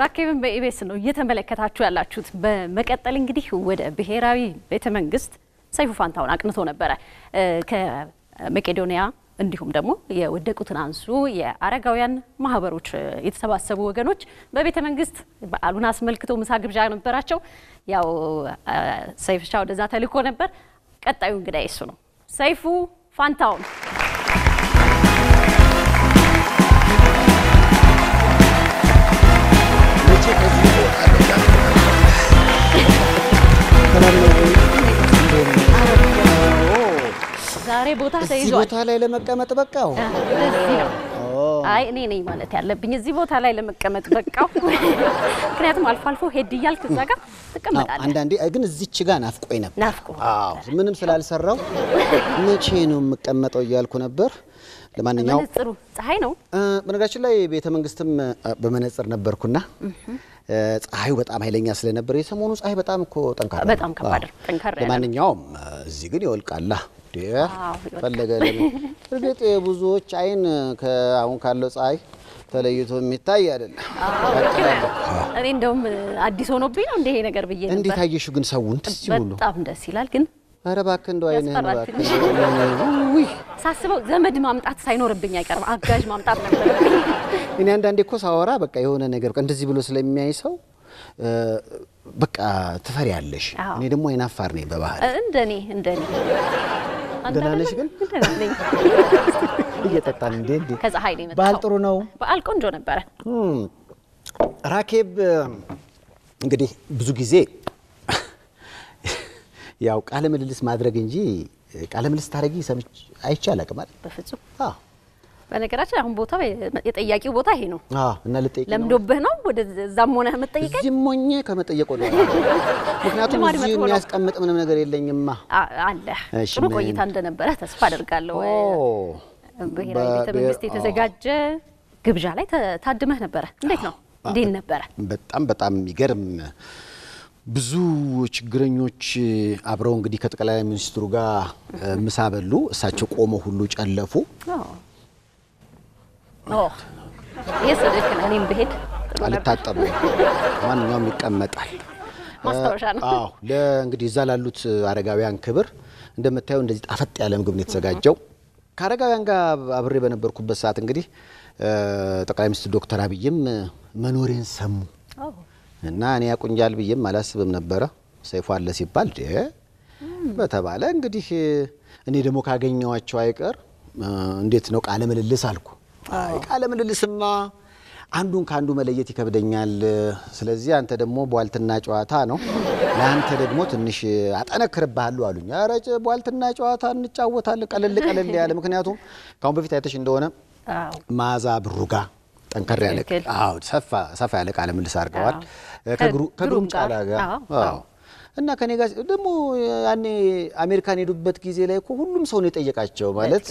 ራኬብን በኢቢኤስ ነው እየተመለከታችሁ ያላችሁት። በመቀጠል እንግዲህ ወደ ብሔራዊ ቤተ መንግስት ሰይፉ ፋንታሁን አቅንቶ ነበረ ከመቄዶንያ እንዲሁም ደግሞ የወደቁትን አንሱ የአረጋውያን ማህበሮች የተሰባሰቡ ወገኖች በቤተ መንግስት በዓሉን አስመልክቶ ምሳ ግብዣ ነበራቸው። ያው ሰይፍሻ ወደዛ ተልኮ ነበር። ቀጣዩ እንግዳ እሱ ነው፣ ሰይፉ ፋንታሁን። ዛሬ ቦታ እዚህ ተይዟል። ቦታ ላይ ለመቀመጥ በቃው። አይ እኔ ነኝ ማለት ያለብኝ እዚህ ቦታ ላይ ለመቀመጥ በቃው። ምክንያቱም አልፎ አልፎ ሄድ እያልክ እዛ ጋር ትቀመጣለህ። አንዳንዴ ግን እዚች ጋር ናፍቆኝ ነበር። ናፍቆ አዎ ምንም ስላልሰራው መቼ ነው የምቀመጠው እያልኩ ነበር። ለማንኛውም መነጽሩ ፀሐይ ነው። በነገራችን ላይ ቤተ መንግስትም በመነጽር ነበርኩና ፀሐዩ በጣም ኃይለኛ ስለነበር የሰሞኑ ፀሐይ በጣም እኮ ጠንካራ በጣም ከባድ ጠንካራ ለማንኛውም እዚህ ግን ይወልቃላ ፈለገ እርግጥ የብዙዎች አይን ከአሁን ካለው ፀሐይ ተለይቶ የሚታይ አይደለም። እኔ እንደውም አዲስ ሆኖብኝ ነው እንደ ይሄ ነገር ብዬ እንዴት ነበር። አየሽው ግን ሰውን በጣም ደስ ይላል። ግን ኧረ እባክህ እንደው ውይ ሳስበው ዘመድ ማምጣት ሳይኖርብኝ አይቀርም አጋዥ ማምጣት ነበረብኝ። እኔ አንዳንዴ እኮ ሳወራ በቃ የሆነ ነገር በቃ እንደዚህ ብሎ ስለሚያይ ሰው በቃ ትፈሪያለሽ። አዎ። እኔ ደግሞ አይናፋር ነኝ በባህል እንደኔ እንደኔ ደህና ነሽ? ግን? እየጠጣን እንዴ እንዴ ከፀሐይ ነው የመጣው። ባህል ጥሩ ነው። በዓል ቆንጆ ነበረ። ራኬብ እንግዲህ ብዙ ጊዜ ያው ቃለ ምልልስ ማድረግ እንጂ ቃለ ምልልስ ታደርጊ ሰምቼ አይቼ አላውቅም አይደል? በፍጹም አዎ በነገራችን አሁን ቦታው የጠያቂው ቦታ ይሄ ነው። አዎ። እና ልጠይቅ ለምዶብህ ነው ወደ ዛም ሆነህ የምትጠይቀኝ? እዚህም ሞኜ ከመጠየቅ ወደ ምክንያቱም እዚህ የሚያስቀምጥ ምንም ነገር የለኝማ። አለ ጥሩ? ቆይታ እንደነበረ ተስፋ አደርጋለሁ። ኦ ብሔራዊ ቤተ መንግስት የተዘጋጀ ግብዣ ላይ ታድመህ ነበረ። እንዴት ነው? እንዴት ነበረ? በጣም በጣም የሚገርም ብዙ ችግረኞች አብረው እንግዲህ ከጠቅላይ ሚኒስትሩ ጋር ምሳ በሉ። እሳቸው ቆመው ሁሉ ጨለፉ። ይህ እኔም ብሄድ አልታጠብም። ማንኛውም ይቀመጣል። ማስታወሻ ነው። አዎ እዛ ላሉት አረጋውያን ክብር እንደምታየው እንደዚህ ጣፈጥ ያለ ምግብ ነው የተዘጋጀው። ከአረጋውያን ጋር አብሬ በነበርኩበት ሰዓት እንግዲህ ጠቅላይ ሚኒስትር ዶክተር አብይም መኖሬን ሰሙ እና እኔ ያቁኛል ብዬም አላስብም ነበረ። ሰይፉ አለ ሲባል በተባለ እንግዲህ እኔ ደግሞ ካገኘዋቸው አይቀር እንዴት ነው ቃለ ምልልስ አልኩ። ቃለ ምልልስማ አንዱን ከአንዱ መለየት ይከብደኛል። ስለዚህ አንተ ደግሞ ቧልትና ጨዋታ ነው፣ ለአንተ ደግሞ ትንሽ አጠነክርብሃለሁ አሉኝ። ኧረ ቧልትና ጨዋታ እንጫወታለን ቀለል ቀለል ያለ ምክንያቱም ከአሁን በፊት አይተሽ እንደሆነ መዓዛ ብሩ ጋር ጠንከር ያለ ሰፋ ሰፋ ያለ ቃለ ምልልስ አድርገዋል። ከግሩም ጫላ ጋር እና ከኔ ጋር ደግሞ ያኔ አሜሪካን የሄዱበት ጊዜ ላይ እኮ ሁሉም ሰው ነው የጠየቃቸው። ማለት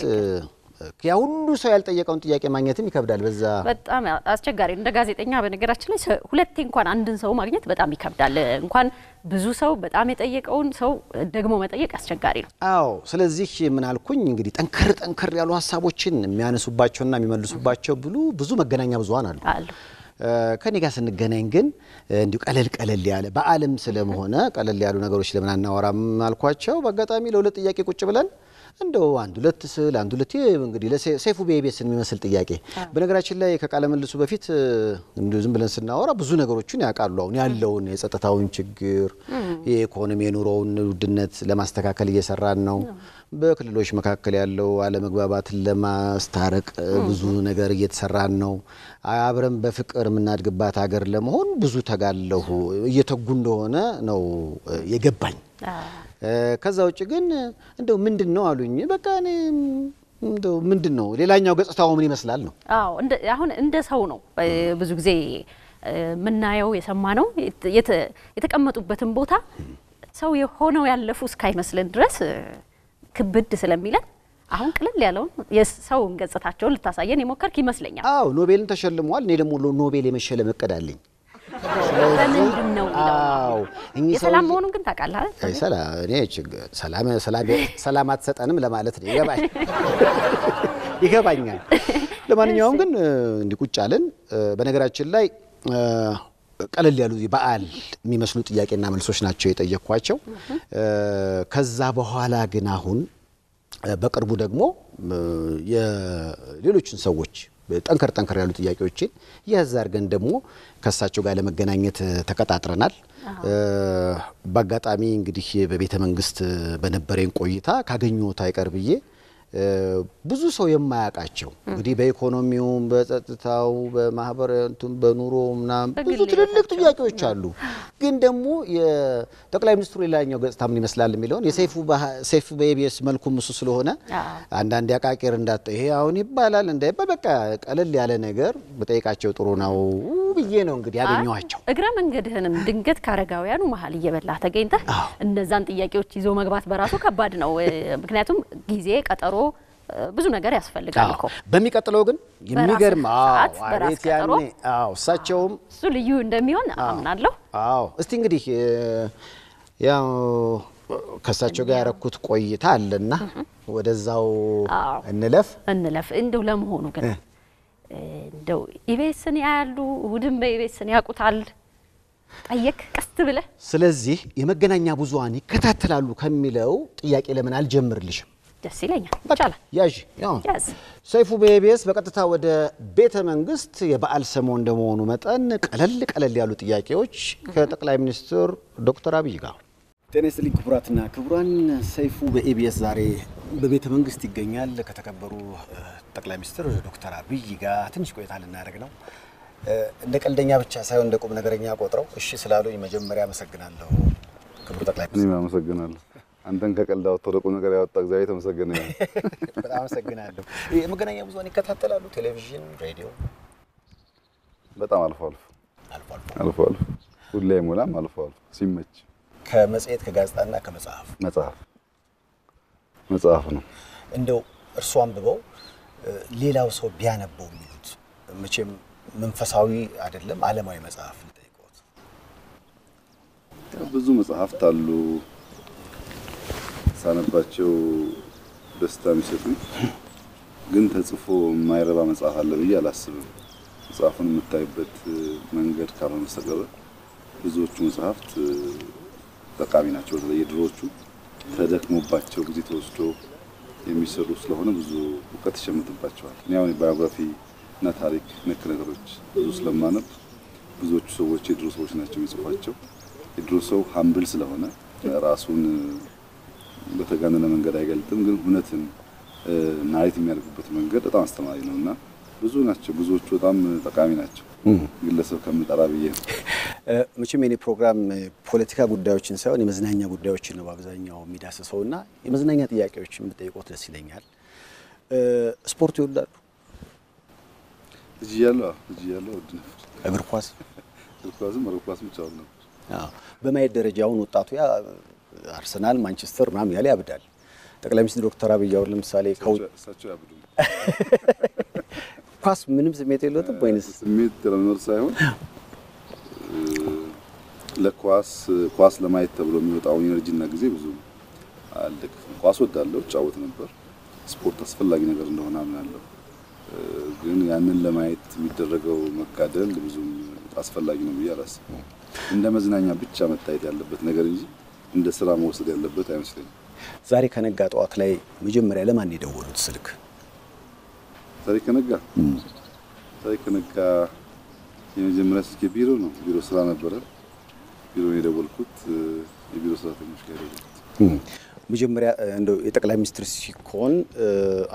ያ ሁሉ ሰው ያልጠየቀውን ጥያቄ ማግኘትም ይከብዳል። በዛ በጣም አስቸጋሪ ነው። እንደ ጋዜጠኛ በነገራችን ላይ ሁለቴ እንኳን አንድን ሰው ማግኘት በጣም ይከብዳል። እንኳን ብዙ ሰው በጣም የጠየቀውን ሰው ደግሞ መጠየቅ አስቸጋሪ ነው። አዎ ስለዚህ ምን አልኩኝ እንግዲህ ጠንከር ጠንከር ያሉ ሀሳቦችን የሚያነሱባቸውና የሚመልሱባቸው ብሉ ብዙ መገናኛ ብዙኃን አሉ። ከኔ ጋር ስንገናኝ ግን እንዲሁ ቀለል ቀለል ያለ በዓለም ስለመሆነ ቀለል ያሉ ነገሮች ለምን አናወራም አልኳቸው። በአጋጣሚ ለሁለት ጥያቄ ቁጭ ብለን እንደው አንድ ሁለት ስል አንድ ሁለት እንግዲህ ለሴ- ሰይፉ በኢቢኤስን የሚመስል ጥያቄ። በነገራችን ላይ ከቃለ መልሱ በፊት እንዲሁ ዝም ብለን ስናወራ ብዙ ነገሮችን ያውቃሉ። አሁን ያለውን የጸጥታውን ችግር፣ የኢኮኖሚ የኑሮውን ውድነት ለማስተካከል እየሰራን ነው። በክልሎች መካከል ያለው አለመግባባትን ለማስታረቅ ብዙ ነገር እየተሰራን ነው። አብረን በፍቅር የምናድግባት ሀገር ለመሆን ብዙ ተጋለሁ እየተጉ እንደሆነ ነው የገባኝ። ከዛ ውጭ ግን እንደው ምንድን ነው አሉኝ። በቃ እኔ እንደው ምንድን ነው ሌላኛው ገጽታው ምን ይመስላል ነው አዎ እንደ አሁን እንደ ሰው ነው ብዙ ጊዜ የምናየው የሰማነው የተ- የተ- የተቀመጡበትን ቦታ ሰው የሆነው ያለፉ እስካይመስልን ድረስ ክብድ ስለሚለን አሁን ቅልል ያለውን የሰውን ገጽታቸውን ልታሳየን የሞከርክ ይመስለኛል። አዎ ኖቤልን ተሸልመዋል። እኔ ደግሞ ኖቤል የመሸለም እቅድ አለኝ። በምንድን ነው የሰላም መሆኑን ግን ታውቃለህ አይደል? ሰላም አትሰጠንም ለማለት ነው። ይገባኝ ይገባኛል። ለማንኛውም ግን እንዲህ ቁጭ አለን። እ፣ በነገራችን ላይ ቀለል ያሉ በዓል የሚመስሉ ጥያቄና መልሶች ናቸው የጠየኳቸው። ከዛ በኋላ ግን አሁን በቅርቡ ደግሞ የሌሎችን ሰዎች ጠንከር ጠንከር ያሉ ጥያቄዎችን ያዝ አድርገን ደግሞ ከእሳቸው ጋር ለመገናኘት ተቀጣጥረናል። በአጋጣሚ እንግዲህ በቤተ መንግስት በነበረኝ ቆይታ ካገኘሁት አይቀር ብዬ ብዙ ሰው የማያውቃቸው እንግዲህ በኢኮኖሚውም፣ በጸጥታው፣ እንትን በኑሮ ምናምን ብዙ ትልልቅ ጥያቄዎች አሉ። ግን ደግሞ የጠቅላይ ሚኒስትሩ ሌላኛው ገጽታ ምን ይመስላል የሚለውን ሰይፉ በኢቢኤስ መልኩም እሱ ስለሆነ አንዳንድ አቃቂር እንዳት ይሄ አሁን ይባላል እንዳይባል በቃ ቀለል ያለ ነገር በጠይቃቸው ጥሩ ነው ብዬ ነው እንግዲህ ያገኘኋቸው። እግረ መንገድህንም ድንገት ከአረጋውያኑ መሀል እየበላ ተገኝተህ እነዛን ጥያቄዎች ይዞ መግባት በራሱ ከባድ ነው። ምክንያቱም ጊዜ ቀጠሮ ብዙ ነገር ያስፈልጋል እኮ። በሚቀጥለው ግን የሚገርም አቤት ያኔ አዎ እሳቸውም እሱ ልዩ እንደሚሆን አምናለሁ። አዎ እስቲ እንግዲህ ያው ከእሳቸው ጋር ያረኩት ቆይታ አለና ወደዛው እንለፍ። እንለፍ። እንደው ለመሆኑ ግን እንደው ኢቢኤስን ያያሉ? እሁድን በኢቢኤስን ያውቁታል? ጠየቅ ቀስት ብለህ ስለዚህ የመገናኛ ብዙኃን ይከታተላሉ ከሚለው ጥያቄ ለምን አልጀምርልሽም? ደስ ይለኛል። ይቻላል። ያዥ ሰይፉ በኢቢኤስ በቀጥታ ወደ ቤተ መንግስት የበዓል ሰሞን እንደመሆኑ መጠን ቀለል ቀለል ያሉ ጥያቄዎች ከጠቅላይ ሚኒስትር ዶክተር አብይ ጋር። ጤና ይስጥልኝ ክቡራትና ክቡራን፣ ሰይፉ በኢቢኤስ ዛሬ በቤተ መንግስት ይገኛል። ከተከበሩ ጠቅላይ ሚኒስትር ዶክተር አብይ ጋር ትንሽ ቆይታ ልናደርግ ነው። እንደ ቀልደኛ ብቻ ሳይሆን እንደ ቁም ነገረኛ ቆጥረው እሺ ስላሉኝ መጀመሪያ አመሰግናለሁ ክቡር ጠቅላይ ሚኒስትር። እኔም አመሰግናለሁ። አንተን ከቀልድ አውጥቶ ቁም ነገር ያወጣ እግዚአብሔር የተመሰገነ ይሁን። በጣም አመሰግናለሁ። የመገናኛ ብዙኃን ይከታተላሉ? ቴሌቪዥን፣ ሬዲዮ? በጣም አልፎ አልፎ አልፎ አልፎ ሁሌ አይሞላም። አልፎ አልፎ ሲመች ከመጽሔት ከጋዜጣና ከመጽሐፍ መጽሐፍ መጽሐፍ ነው። እንደው እርሱ አንብበው ሌላው ሰው ቢያነበው የሚሉት መቼም መንፈሳዊ አይደለም ዓለማዊ መጽሐፍ ልጠይቅዎት። ብዙ መጽሐፍት አሉ ሳነባቸው ደስታ የሚሰጡኝ፣ ግን ተጽፎ የማይረባ መጽሐፍ አለ ብዬ አላስብም። መጽሐፉን የምታይበት መንገድ ካልሆነ በስተቀር ብዙዎቹ መጽሐፍት ጠቃሚ ናቸው። በተለይ የድሮዎቹ ተደክሞባቸው ጊዜ ተወስዶ የሚሰሩ ስለሆነ ብዙ እውቀት ይሸምትባቸዋል። እኔ አሁን ባዮግራፊ እና ታሪክ ነክ ነገሮች ብዙ ስለማነብ ብዙዎቹ ሰዎች የድሮ ሰዎች ናቸው የሚጽፏቸው። የድሮ ሰው ሀምብል ስለሆነ ራሱን በተጋነነ መንገድ አይገልጥም፣ ግን እውነትን ናሬት የሚያደርጉበት መንገድ በጣም አስተማሪ ነው እና ብዙ ናቸው። ብዙዎቹ በጣም ጠቃሚ ናቸው። ግለሰብ ከምጠራ ብዬ ነው። መቼም የኔ ፕሮግራም ፖለቲካ ጉዳዮችን ሳይሆን የመዝናኛ ጉዳዮችን ነው በአብዛኛው የሚዳስሰው እና የመዝናኛ ጥያቄዎችን ብጠይቆት ደስ ይለኛል። ስፖርት ይወዳሉ? ልጅ እያለሁ ልጅ እያለሁ ወድ ነበር። እግር ኳስ? እግር ኳስም መረብ ኳስም እጫወት ነበር። አዎ። በማየት ደረጃ አሁን ወጣቱ ያ አርሰናል፣ ማንቸስተር ምናምን ያለ ያብዳል። ጠቅላይ ሚኒስትር ዶክተር አብይ አሁን ለምሳሌ ኳስ ምንም ስሜት የለውም ወይንስ ስሜት ለመኖር ሳይሆን ለኳስ ኳስ ለማየት ተብሎ የሚወጣውን ኢነርጂና ጊዜ ብዙ አልደግፍም። ኳስ ወዳለሁ፣ እጫወት ነበር። ስፖርት አስፈላጊ ነገር እንደሆነ አምናለሁ። ግን ያንን ለማየት የሚደረገው መጋደል ብዙም አስፈላጊ ነው ብዬ አላስብም። እንደ መዝናኛ ብቻ መታየት ያለበት ነገር እንጂ እንደ ስራ መወሰድ ያለበት አይመስለኝም። ዛሬ ከነጋ ጠዋት ላይ መጀመሪያ ለማን የደወሉት ስልክ? ታሪክ ከነጋ ታሪክ ከነጋ የመጀመሪያ ስልክ ቢሮ ነው። ቢሮ ስራ ነበረ። ቢሮ የደወልኩት የቢሮ ሰራተኞች ጋር የደወልኩት መጀመሪያ እንደው የጠቅላይ ሚኒስትር ሲኮን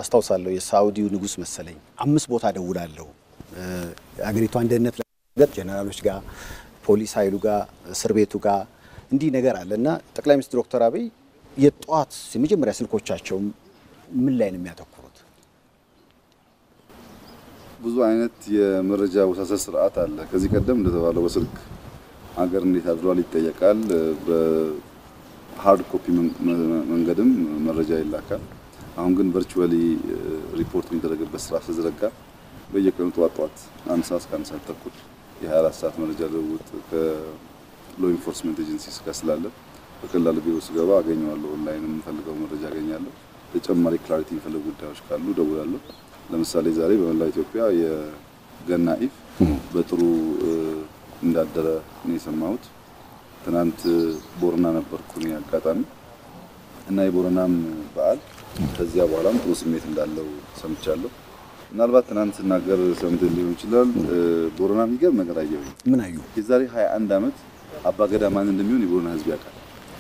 አስታውሳለሁ። የሳውዲው ንጉሥ መሰለኝ አምስት ቦታ ደውላለሁ አገሪቷን ደህንነት ለማረጋገጥ ጀነራሎች ጋር፣ ፖሊስ ኃይሉ ጋር፣ እስር ቤቱ ጋር እንዲህ ነገር አለ እና ጠቅላይ ሚኒስትር ዶክተር አብይ የጠዋት የመጀመሪያ ስልኮቻቸው ምን ላይ ነው የሚያተኩሩት? ብዙ አይነት የመረጃ አወሳሰድ ስርዓት አለ። ከዚህ ቀደም እንደተባለው በስልክ ሀገር እንዴት አድሯል ይጠየቃል። በ hard copy መንገድም መረጃ ይላካል። አሁን ግን virtually ሪፖርት የሚደረግበት ስራ ተዘረጋ። በየቀኑ ጠዋት ጠዋት አንድ ሰዓት እስከ አንድ ሰዓት ተኩል የ24 ሰዓት መረጃ ልውውጥ ከ law enforcement agencies ጋር ስላለ በቀላሉ ቢሮ ስገባ አገኘዋለሁ። ኦንላይን የምፈልገው መረጃ አገኛለሁ። ተጨማሪ clarity የሚፈልጉ ጉዳዮች ካሉ ደውላለሁ። ለምሳሌ ዛሬ በመላው ኢትዮጵያ የገና eve በጥሩ እንዳደረ ነው የሰማሁት። ትናንት ቦረና ነበርኩ እኔ አጋጣሚ እና የቦረናም በዓል ከዚያ በኋላም ጥሩ ስሜት እንዳለው ሰምቻለሁ። ምናልባት ትናንት ስናገር ሰምተን ሊሆን ይችላል። ቦረና የሚገርም ነገር አየሁኝ። ምን አዩ? የዛሬ 21 ዓመት አባገዳ ማን እንደሚሆን የቦረና ሕዝብ ያውቃል።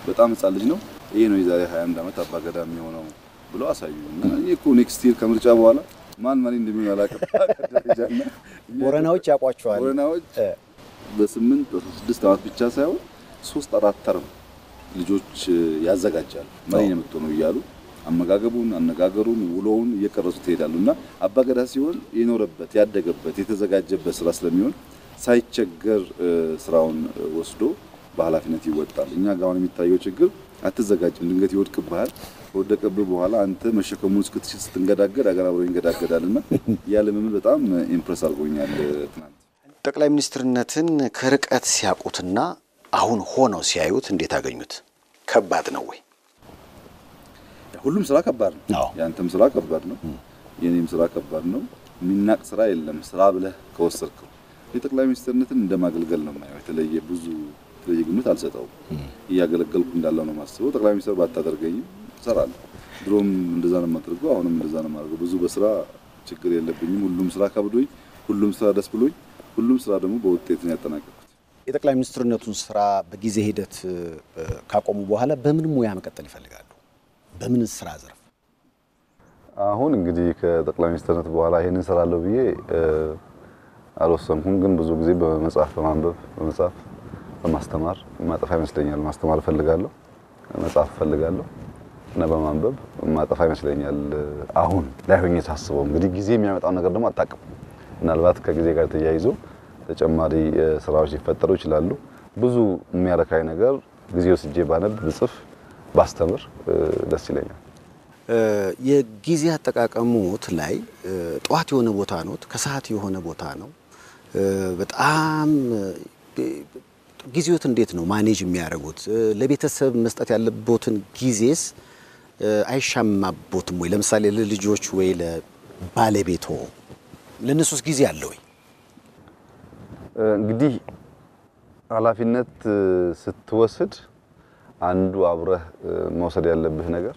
በጣም ሕፃን ልጅ ነው። ይሄ ነው የዛሬ 21 ዓመት አባገዳ የሚሆነው ብለው አሳዩ እና እኔ እኮ next year ከምርጫ በኋላ ማን ማን እንደሚሆን አላውቅም። ቦረናዎች ያውቋቸዋል። ቦረናዎች በስምንት በስድስት ዓመት ብቻ ሳይሆን ሶስት አራት ተርም ልጆች ያዘጋጃሉ። መሪ ነው የምትሆነው እያሉ አመጋገቡን፣ አነጋገሩን፣ ውሎውን እየቀረጹ ትሄዳሉ እና አባገዳ ሲሆን የኖረበት ያደገበት የተዘጋጀበት ስራ ስለሚሆን ሳይቸገር ስራውን ወስዶ በኃላፊነት ይወጣል። እኛ ጋር አሁን የሚታየው ችግር አትዘጋጅም፣ ድንገት ይወድቅብሃል። ከወደቀብህ በኋላ አንተ መሸከሙን እስክትችል ስትንገዳገድ አገር አብሮ ይንገዳገዳል እና ያ ልምምድ በጣም impress አድርጎኛል ትናንት። ጠቅላይ ሚኒስትርነትን ከርቀት ሲያውቁትና አሁን ሆነው ሲያዩት እንዴት አገኙት? ከባድ ነው ወይ? ሁሉም ስራ ከባድ ነው። የአንተም ስራ ከባድ ነው። የኔም ስራ ከባድ ነው። የሚናቅ ስራ የለም። ስራ ብለህ ከወሰድከው የጠቅላይ ሚኒስትርነትን እንደማገልገል ነው የማየው። የተለየ ብዙ የተለየ ግምት አልሰጠውም። እያገለገልኩ እንዳለው ነው የማስበው። ጠቅላይ ሚኒስትር ባታደርገኝም እሰራለሁ። ድሮም እንደዛ ነው የማደርገው፣ አሁንም እንደዛ ነው የማደርገው። ብዙ በስራ ችግር የለብኝም። ሁሉም ስራ ከብዶኝ፣ ሁሉም ስራ ደስ ብሎኝ፣ ሁሉም ስራ ደግሞ በውጤት ነው ያጠናቀቅኩት። የጠቅላይ ሚኒስትርነቱን ስራ በጊዜ ሂደት ካቆሙ በኋላ በምን ሙያ መቀጠል ይፈልጋሉ? በምን ስራ ዘርፍ? አሁን እንግዲህ ከጠቅላይ ሚኒስትርነት በኋላ ይሄንን እሰራለሁ ብዬ አልወሰንኩም። ግን ብዙ ጊዜ በመጽሐፍ በማንበብ በመጽሐፍ በማስተማር ማጠፋ ይመስለኛል። ማስተማር እፈልጋለሁ፣ መጽሐፍ እፈልጋለሁ እና በማንበብ ማጠፋ ይመስለኛል። አሁን ላይ ሆኜ ሳስበው እንግዲህ ጊዜ የሚያመጣውን ነገር ደግሞ አታውቅም። ምናልባት ከጊዜ ጋር ተያይዞ ተጨማሪ ስራዎች ሊፈጠሩ ይችላሉ። ብዙ የሚያረካኝ ነገር ጊዜ ወስጄ ባነብ፣ ብጽፍ፣ ባስተምር ደስ ይለኛል። የጊዜ አጠቃቀሙት ላይ ጠዋት የሆነ ቦታ ኖት፣ ከሰዓት የሆነ ቦታ ነው። በጣም ጊዜዎት እንዴት ነው ማኔጅ የሚያደርጉት? ለቤተሰብ መስጠት ያለቦትን ጊዜስ አይሻማቦትም ወይ? ለምሳሌ ለልጆች ወይ ለባለቤቶ ለእነሱስ ጊዜ አለ ወይ? እንግዲህ ኃላፊነት ስትወስድ አንዱ አብረህ መውሰድ ያለብህ ነገር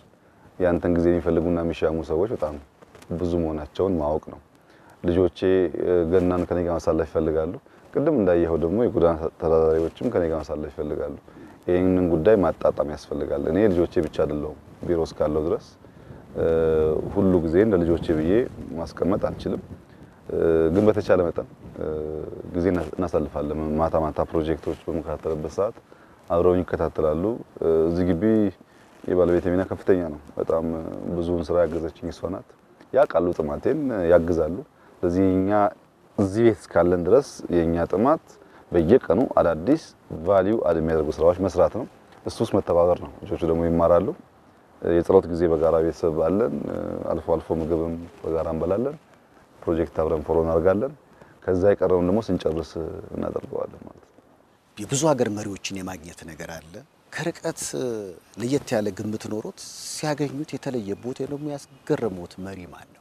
ያንተን ጊዜ የሚፈልጉና የሚሻሙ ሰዎች በጣም ብዙ መሆናቸውን ማወቅ ነው። ልጆቼ ገናን ከኔ ጋር ማሳለፍ ይፈልጋሉ። ቅድም እንዳየኸው ደግሞ የጎዳና ተዳዳሪዎችም ከኔ ጋር ማሳለፍ ይፈልጋሉ። ይህንን ጉዳይ ማጣጣም ያስፈልጋል። እኔ ልጆቼ ብቻ አይደለሁም ቢሮ እስካለሁ ድረስ ሁሉ ጊዜ እንደ ልጆቼ ብዬ ማስቀመጥ አልችልም። ግን በተቻለ መጠን ጊዜ እና- እናሳልፋለን። ማታ ማታ ፕሮጀክቶች በመከታተልበት ሰዓት አብረውኝ ይከታተላሉ። እዚህ ግቢ የባለቤት ሚና ከፍተኛ ነው። በጣም ብዙውን ስራ ያገዘችኝ እሷ ናት። ያውቃሉ ጥማቴን ያግዛሉ። ስለዚህ እኛ እዚህ ቤት እስካለን ድረስ የእኛ ጥማት በየቀኑ አዳዲስ value add የሚያደርጉ ስራዎች መስራት ነው። እሱ ውስጥ መተባበር ነው። ልጆቹ ደግሞ ይማራሉ። የጸሎት ጊዜ በጋራ ቤተሰብ አለን። አልፎ አልፎ ምግብም በጋራ እንበላለን። ፕሮጀክት አብረን follow እናደርጋለን። ከዛ የቀረውን ደግሞ ስንጨርስ እናደርገዋለን ማለት ነው። የብዙ ሀገር መሪዎችን የማግኘት ነገር አለ። ከርቀት ለየት ያለ ግምት ኖሮት ሲያገኙት የተለየ ቦታ ደግሞ ያስገረሙት መሪ ማን ነው?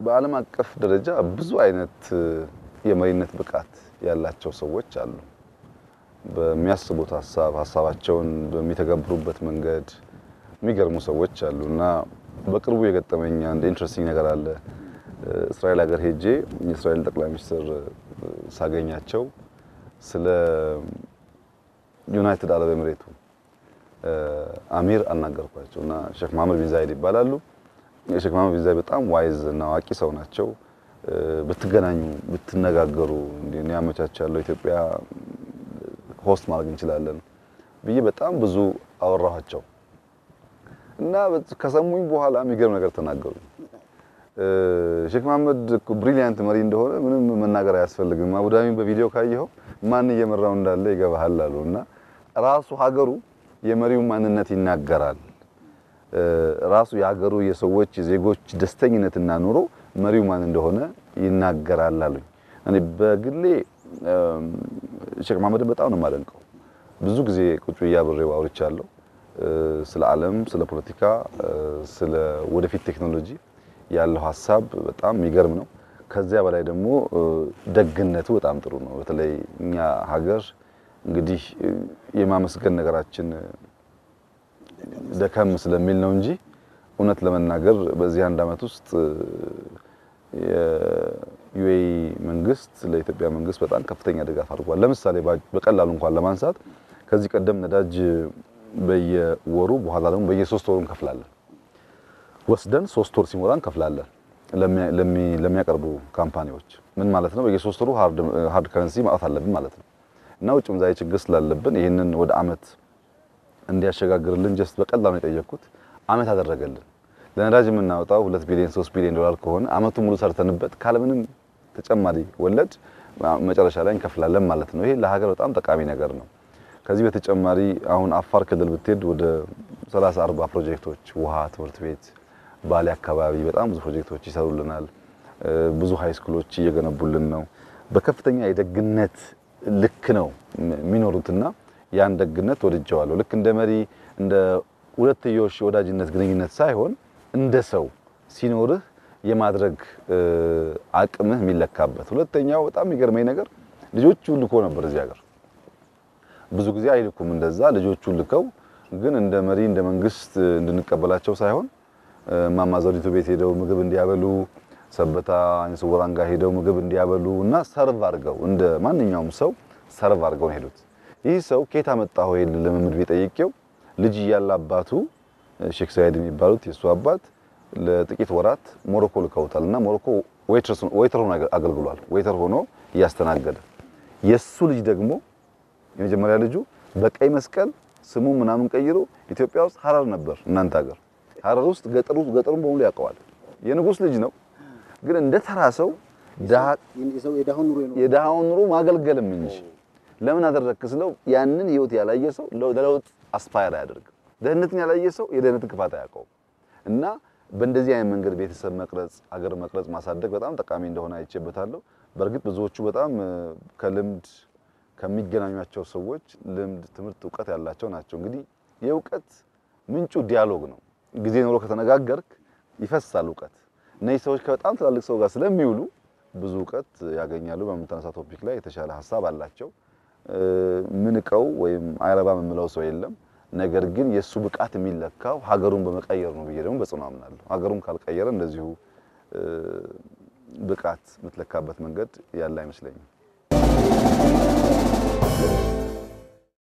በዓለም አቀፍ ደረጃ ብዙ አይነት የመሪነት ብቃት ያላቸው ሰዎች አሉ። በሚያስቡት ሀሳብ ሀሳባቸውን በሚተገብሩበት መንገድ የሚገርሙ ሰዎች አሉ እና በቅርቡ የገጠመኝ አንድ interesting ነገር አለ። እስራኤል ሀገር ሄጄ የእስራኤል ጠቅላይ ሚኒስትር ሳገኛቸው ስለ ዩናይትድ አረብ ኤምሬቱ አሚር አናገርኳቸው እና ሼክ መሐመድ ቢን ዛይድ ይባላሉ። ቢን ዛይድ በጣም wise እና አዋቂ ሰው ናቸው። ብትገናኙ ብትነጋገሩ እኔ አመቻቻለሁ ኢትዮጵያ host ማድረግ እንችላለን ብዬ በጣም ብዙ አወራኋቸው እና ከሰሙኝ በኋላ የሚገርም ነገር ተናገሩ። ሼክ መሐመድ brilliant መሪ እንደሆነ ምንም መናገር አያስፈልግም። አቡዳቢን በቪዲዮ ካየኸው ማን እየመራው እንዳለ ይገባሃል አሉ እና ራሱ ሀገሩ የመሪው ማንነት ይናገራል። ራሱ የሀገሩ የሰዎች የዜጎች ደስተኝነትና ኑሮ መሪው ማን እንደሆነ ይናገራል አሉኝ። እኔ በግሌ ሼክ መሐመድን በጣም ነው የማደንቀው። ብዙ ጊዜ ቁጭ ብዬ አብሬው አውርቻለሁ። ስለ ዓለም፣ ስለ ፖለቲካ፣ ስለ ወደፊት ቴክኖሎጂ ያለው ሀሳብ በጣም የሚገርም ነው። ከዚያ በላይ ደግሞ ደግነቱ በጣም ጥሩ ነው። በተለይ እኛ ሀገር እንግዲህ የማመስገን ነገራችን ደከም ስለሚል ነው እንጂ እውነት ለመናገር በዚህ አንድ ዓመት ውስጥ የዩኤኢ መንግስት ለኢትዮጵያ መንግስት በጣም ከፍተኛ ድጋፍ አድርጓል። ለምሳሌ በቀላሉ እንኳን ለማንሳት ከዚህ ቀደም ነዳጅ በየወሩ በኋላ ደግሞ በየሶስት ወሩ እንከፍላለን። ወስደን ሶስት ወር ሲሞላ እንከፍላለን ለሚያቀርቡ company ዎች። ምን ማለት ነው? በየሶስት ወሩ hard currency ማውጣት አለብን ማለት ነው። እና ውጭ ምንዛሬ ችግር ስላለብን ይህንን ወደ አመት እንዲያሸጋግርልን just በቀላሉ ነው የጠየቅኩት። አመት አደረገልን። ለነዳጅ የምናወጣው ሁለት ቢሊዮን ሶስት ቢሊዮን ዶላር ከሆነ አመቱን ሙሉ ሰርተንበት ካለምንም ተጨማሪ ወለድ መጨረሻ ላይ እንከፍላለን ማለት ነው። ይሄ ለሀገር በጣም ጠቃሚ ነገር ነው። ከዚህ በተጨማሪ አሁን አፋር ክልል ብትሄድ ወደ 30 40 ፕሮጀክቶች ውሃ፣ ትምህርት ቤት፣ ባሌ አካባቢ በጣም ብዙ ፕሮጀክቶች ይሰሩልናል። ብዙ ሃይ ስኩሎች እየገነቡልን ነው። በከፍተኛ የደግነት ልክ ነው የሚኖሩትና ያን ደግነት ወድጀዋለሁ። ልክ እንደ መሪ እንደ ሁለትዮሽ የወዳጅነት ግንኙነት ሳይሆን እንደ ሰው ሲኖርህ የማድረግ አቅምህ የሚለካበት። ሁለተኛው በጣም የሚገርመኝ ነገር ልጆቹ ልኮ ነበር እዚህ ሀገር ብዙ ጊዜ አይልኩም እንደዛ ልጆቹን ልከው ግን እንደ መሪ እንደ መንግስት እንድንቀበላቸው ሳይሆን እማማ ዘውዲቱ ቤት ሄደው ምግብ እንዲያበሉ ሰበታ ዓይነ ስውራን ጋር ሄደው ምግብ እንዲያበሉ እና ሰርቭ አድርገው እንደ ማንኛውም ሰው serve አድርገው ሄዱት። ይህ ሰው ከየት አመጣኸው ልምምድ ጠይቄው ልጅ እያለ አባቱ ሼክ ሳይድ የሚባሉት የእሱ አባት ለጥቂት ወራት ሞሮኮ ልከውታል እና ሞሮኮ waiter ሆኖ አገልግሏል። waiter ሆኖ እያስተናገደ የእሱ ልጅ ደግሞ የመጀመሪያ ልጁ በቀይ መስቀል ስሙ ምናምን ቀይሮ ኢትዮጵያ ውስጥ ሀረር ነበር። እናንተ ሀገር ሀረር ውስጥ ገጠሩ ገጠሩን በሙሉ ያውቀዋል። የንጉስ ልጅ ነው፣ ግን እንደ ተራ ሰው የድሃውን ኑሮ ማገልገልም እንጂ ለምን አደረግክ ስለው ያንን ህይወት ያላየ ሰው ለለውጥ aspire አያደርግም። ደህንነትን ያላየ ሰው የደህንነትን ክፋት አያውቀውም። እና በእንደዚህ አይነት መንገድ ቤተሰብ መቅረጽ፣ አገር መቅረጽ፣ ማሳደግ በጣም ጠቃሚ እንደሆነ አይቼበታለሁ። በእርግጥ ብዙዎቹ በጣም ከልምድ ከሚገናኟቸው ሰዎች ልምድ፣ ትምህርት፣ እውቀት ያላቸው ናቸው። እንግዲህ የእውቀት ምንጩ dialogue ነው። ጊዜ ኖሮ ከተነጋገርክ ይፈሳል እውቀት። እነዚህ ሰዎች ከበጣም ትላልቅ ሰው ጋር ስለሚውሉ ብዙ እውቀት ያገኛሉ። በምታነሳ ቶፒክ ላይ የተሻለ ሀሳብ አላቸው። ምንቀው ወይም አይረባም የምለው ሰው የለም። ነገር ግን የእሱ ብቃት የሚለካው ሀገሩን በመቀየር ነው ብዬ ደግሞ በጽኑ አምናለሁ። ሀገሩን ካልቀየረ እንደዚሁ ብቃት የምትለካበት መንገድ ያለ አይመስለኝም።